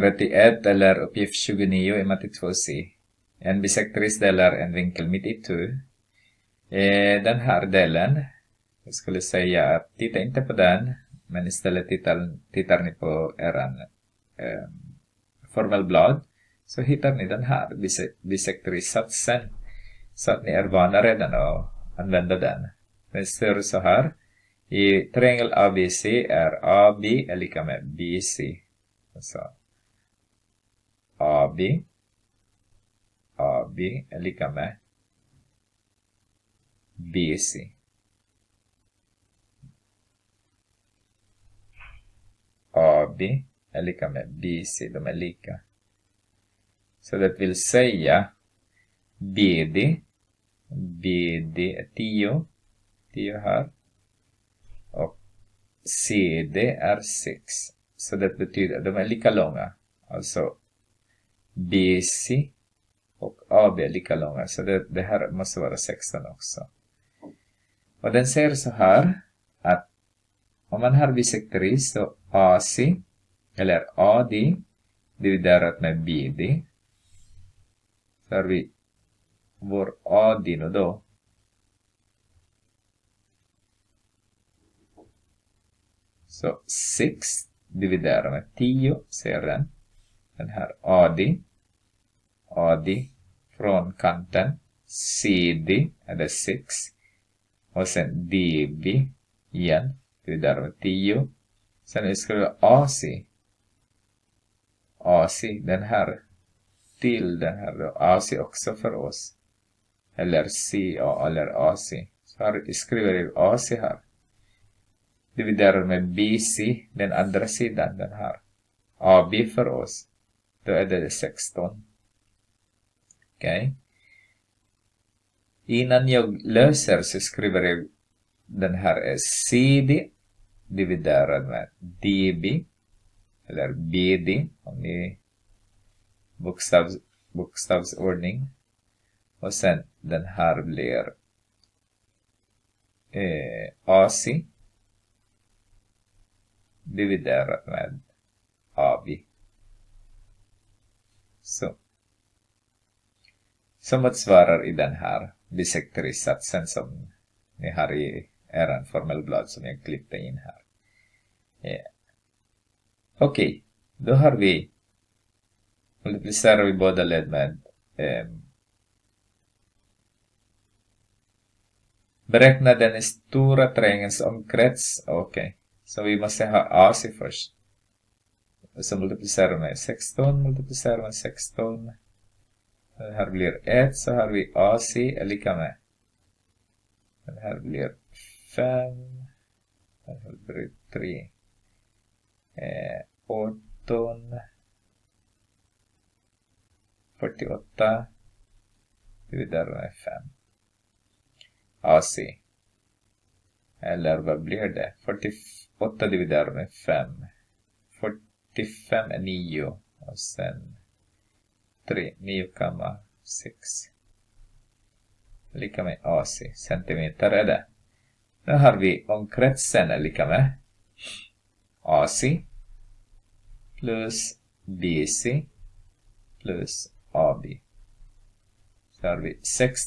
31 eller uppgift 29 i matte 2C. En bisektris delar en vinkel mitt i. Eh, den här delen, jag skulle säga att titta inte på den, men istället tittar, tittar ni på er eh, formelblad så hittar ni den här bisektrissatsen så att ni är vana redan att använda den. Den står så här. I triangel ABC är AB är lika med BC. Alltså AB AB är lika med BC. AB är lika med BC, de är lika. Så det vill säga BD, BD är 10, 10 här. Och CD är 6. Så det betyder, de är lika långa. Alltså BC och AB är lika långa. Så det, det här måste vara 16 också. Och den säger så här att om man har bisektris så AC eller AD dividerat med BD så har vi vår AD nu då. Så 6 dividerat med 10, ser den. Den här AD. AD från kanten. CD är det 6. Och sen DB igen. Dividerar med 10. Sen skriver AC. AC, den här till den här AC också för oss. Eller CA eller AC. Så här skriver vi AC här. Dividerar med BC, den andra sidan, den här. AB för oss. Då är det 16. Okej. Okay. Innan jag löser så skriver jag den här eh, är CD dividerad med DB eller BD om ni bokstavs, bokstavsordning. Och sen den här blir eh, AC dividerat med AB. Så. Som motsvarar i den här bisektorisatsen som ni har i er formelblad som jag klippte in här. Yeah. Okej, okay. då har vi multiplicerar vi båda led med eh, Beräkna den stora triangelns omkrets. Okej. Okay. Så vi måste ha AC först. Så multiplicerar med 16, multiplicerar med 16. Den här blir 1, så har vi AC är lika med. Den här blir 5. Den här blir 3. Eh, 18. 48 dividerat med 5. AC. Eller vad blir det? 48 dividerat med 5. 45 är 9 och sen 3, 9,6. Lika med AC, centimeter är det. Nu har vi omkretsen är lika med AC plus BC plus AB. Så har vi 6,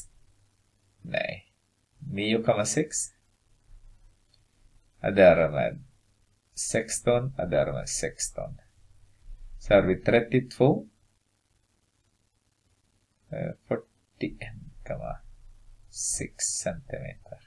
nej, 9,6 är därmed 16 är därmed 16. Så har vi 32 41,6 centimeter.